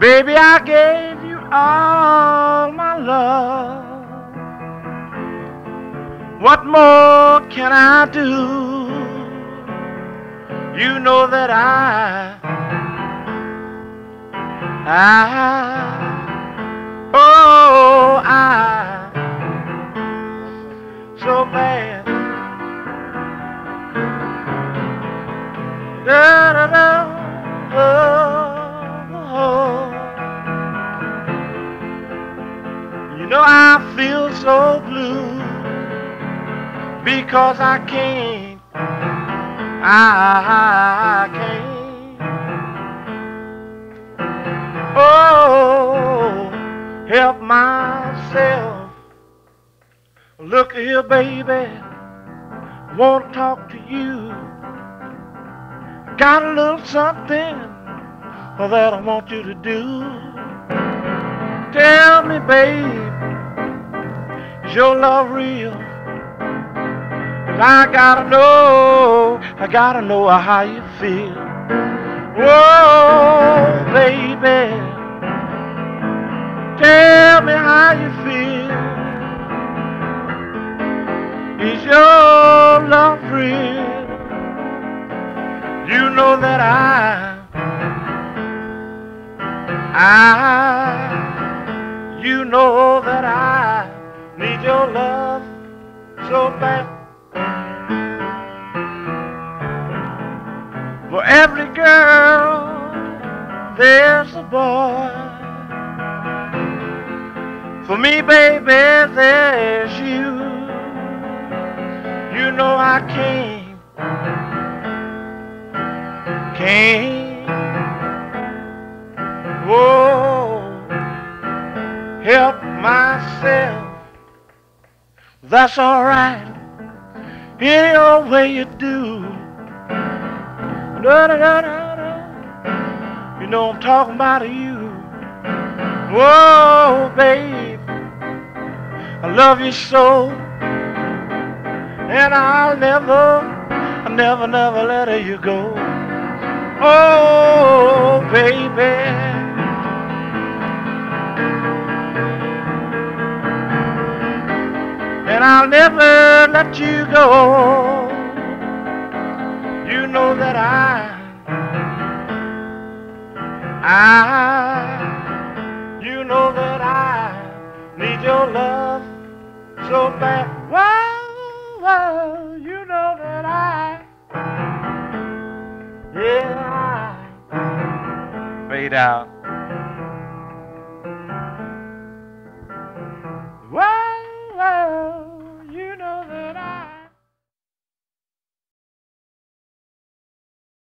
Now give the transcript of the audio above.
Baby, I gave you all my love. What more can I do? You know that I, I, oh, I, so bad. Da, da, da, oh, know I feel so blue because I can't, I can't, oh, help myself. Look here, baby, want to talk to you. Got a little something that I want you to do. Tell me, babe, is your love real? Cause I gotta know, I gotta know how you feel. Whoa, baby, tell me how you feel. Is your love real? You know that I, I, know that I need your love so bad. For every girl, there's a boy. For me, baby, there's you. You know I can't, can't, whoa, help myself. That's all right, any old way you do. Da, da, da, da, da. You know I'm talking about you. Whoa, babe, I love you so, and I'll never, never, never let you go. Oh, baby. And I'll never let you go. You know that I, I, you know that I need your love so bad. Wow, wow, you know that I, yeah, I. Fade out.